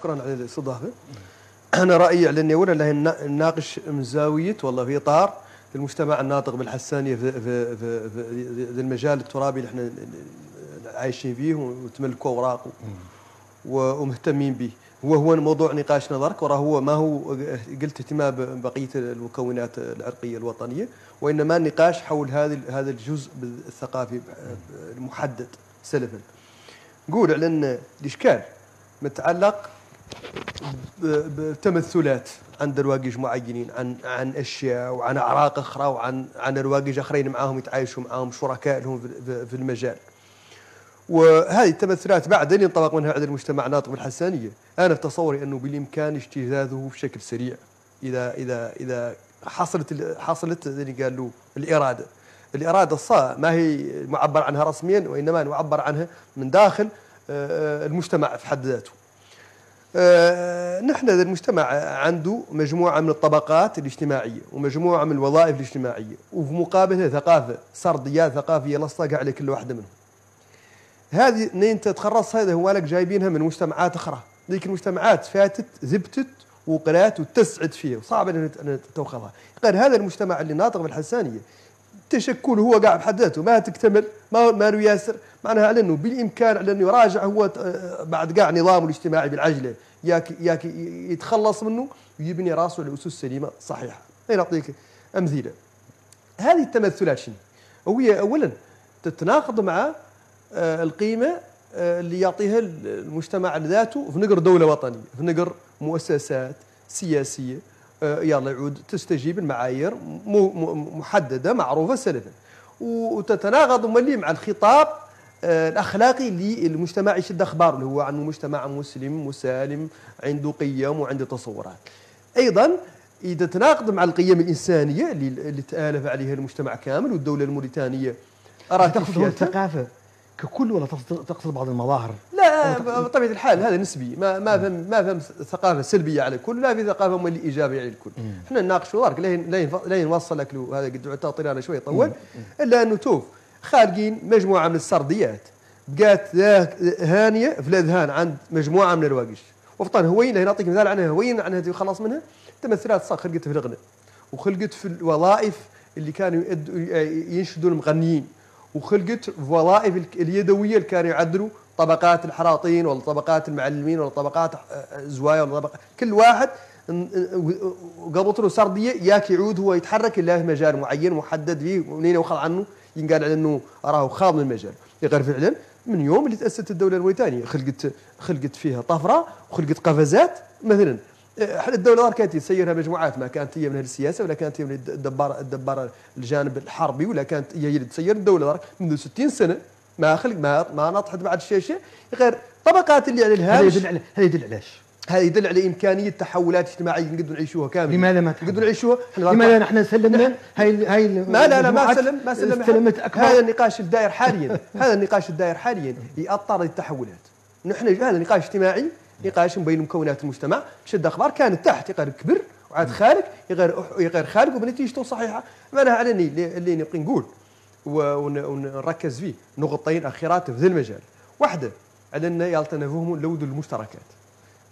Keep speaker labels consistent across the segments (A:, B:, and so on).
A: شكرا على الاستضافة. أنا رأيي على أني اولا له نناقش من زاوية والله في إطار المجتمع الناطق بالحسانية في في في, في المجال الترابي اللي إحنا عايشين فيه وتملكوا اوراقه ومهتمين به. وهو موضوع نقاش نظرك وراه هو ما هو قلت اهتمام بقية المكونات العرقية الوطنية وإنما النقاش حول هذا هذا الجزء الثقافي المحدد سلفا. نقول على أن الإشكال متعلق بتمثلات عند الواقيج معينين عن عن أشياء وعن أعراق أخرى وعن عن الواقيج آخرين معاهم يتعايشوا معاهم شركاء لهم في المجال. وهذه التمثلات بعد ان ينطبق منها عند المجتمع ناطق بالحسانية، أنا في تصوري أنه بالإمكان اجتذاذه بشكل سريع اذا اذا إذا حصلت حصلت اللي قال له الإرادة. الإرادة الصا ما هي معبر عنها رسميا وإنما معبر عنها من داخل آه، آه، المجتمع في حد ذاته. آه، نحن المجتمع عنده مجموعة من الطبقات الاجتماعية ومجموعة من الوظائف الاجتماعية وفي مقابلها ثقافة سرديات ثقافية لصقة على كل واحدة منهم. هذه انت تخرص هذا هو لك جايبينها من مجتمعات أخرى. ذيك المجتمعات فاتت ذبتت وقرأت وتسعد فيها وصعب ان توخذها غير هذا المجتمع اللي ناطق بالحسانية تشكل هو قاعد بحد ذاته ما تكتمل ما ما ياسر. معناها على إنه بالإمكان على إنه يراجع هو آه، بعد قاع نظامه الاجتماعي بالعجلة. ياك ياك يتخلص منه ويبني راسه على أسس سليمة صحيحة. هي نعطيك أمثلة. هذه التمثلات شنو؟ وهي اولا تتناقض مع آه، القيمة آه، اللي يعطيها المجتمع ذاته في نقر دولة وطنية في نقر مؤسسات سياسية. يلا يعود تستجيب المعايير محددة معروفة سلفا. وتتناقض ملي مع الخطاب آه، الأخلاقي للمجتمع يشد أخبار اللي هو عنه مجتمع مسلم مسالم عنده قيم وعنده تصورات. أيضا إذا تناقض مع القيم الإنسانية اللي, اللي تآلف عليها المجتمع كامل والدولة الموريتانية
B: اراد تقصد الثقافة. ككل ولا تقصد بعض المظاهر؟
A: لا بطبيعة الحال هذا نسبي. ما ما فهم ما فهم ثقافة سلبية على الكل لا في ثقافة مولي إيجابية على الكل. إحنا نناقشوا دارك لا نوصل لك له هذا قد تعطي لنا شوي طول. إلا أنه توف خالقين مجموعة من السرديات. بقات هانية في الأذهان عند مجموعة من الرواقش وفطان هوين نعطيك مثال عنها هوين عنها يخلص منها. تمثلات صار خلقت في الغنى وخلقت في الوظائف اللي كانوا ينشدوا المغنيين. وخلقت وظائف اليدوية اللي كانوا يعدلوا. طبقات الحراطين ولا طبقات المعلمين ولا طبقات زوايا ولا طبقات كل واحد قبط له سردية ياك يعود هو يتحرك الا في مجال معين محدد فيه ومنين يوخذ عنه ينقال على إنه راه خاض من المجال. غير فعلا من يوم اللي تأسست الدولة الموريتانيه خلقت خلقت فيها طفرة وخلقت قفزات مثلا. الدولة كانت تسيرها مجموعات ما كانت هي من السياسة ولا كانت هي من الدبار الدبار الجانب الحربي ولا كانت هي اللي تسير الدولة. منذ 60 سنة ما خلق ما ما نطحت بعد الشيشه غير طبقات اللي على الهامش.
B: هذا يدل على هذا يدل علاش؟
A: هذا يدل على إمكانية تحولات اجتماعية نقدروا نعيشوها كاملة.
B: لماذا ما
A: نقدروا نعيشوها.
B: لماذا نحن سلمنا هاي هاي
A: ما لا لا ما سلم ما سلم سلمت أكبر. هذا النقاش الدائر حاليا. هذا النقاش الدائر حاليا. يأطر التحولات نحن هذا نقاش اجتماعي. نقاش بين مكونات المجتمع. شد أخبار كانت تحت يقدر كبر وعاد خالق يغير يغير خالق وبنتيجته صحيحة. معناها على اللي, نبقي نقول ونركز فيه. نقطتين أخيرات في ذا المجال. واحدة على أن يلتنفهم لود المشتركات.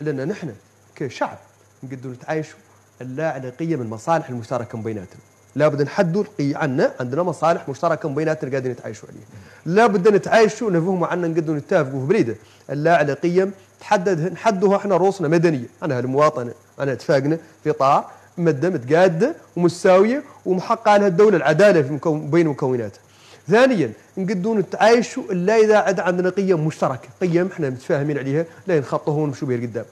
A: لأن نحن كشعب نقدر نتعايشوا لا على قيم المصالح المشتركة بيناتنا. لابد نحدوا عنا عندنا مصالح مشتركة بيناتنا قاعدين نتعايشوا عليها لابد نتعايشوا نفهموا عنا نقدروا نتفقوا في بريدة لا على قيم تحدد نحدوها إحنا رؤوسنا مدنية أنا المواطنة أنا اتفاقنا في اطار ماده متقادة ومساوية ومحققة لها الدولة العدالة في مكون بين مكوناتها. ثانيا نقدروا نتعايشوا إلا إذا عاد عندنا قيم مشتركة، قيم إحنا متفاهمين عليها لا نخطوها ونمشوا بها لقدام.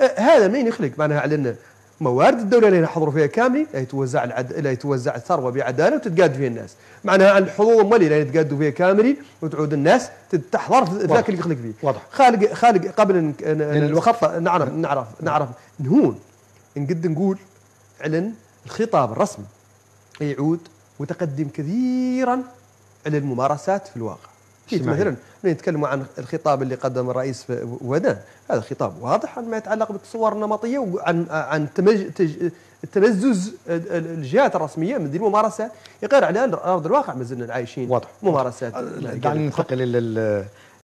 A: أه هذا ما يخلق معناها على موارد الدولة اللي نحضروا فيها كامله لا يتوزع العد... لا يتوزع الثروة بعدالة وتتقاد فيها الناس. معناها عن الحظوظ الماليه لا يتقادوا فيها كاملين وتعود الناس تحضر ذاك اللي يخلق فيه.
B: واضح.
A: خالق خالق قبل ان الوقت نعرف نعرف نعرف. نهون. نقد نقول علن الخطاب الرسمي يعود متقدم كثيرا على الممارسات في الواقع. مثلا نتكلم عن الخطاب اللي قدم الرئيس في ودان هذا خطاب واضح عن ما يتعلق بالتصور النمطية وعن عن تمزز الجهات الرسمية من ذي الممارسات غير على أرض الواقع ما زلنا عايشين
B: واضح.
A: ممارسات
B: دعنا ننتقل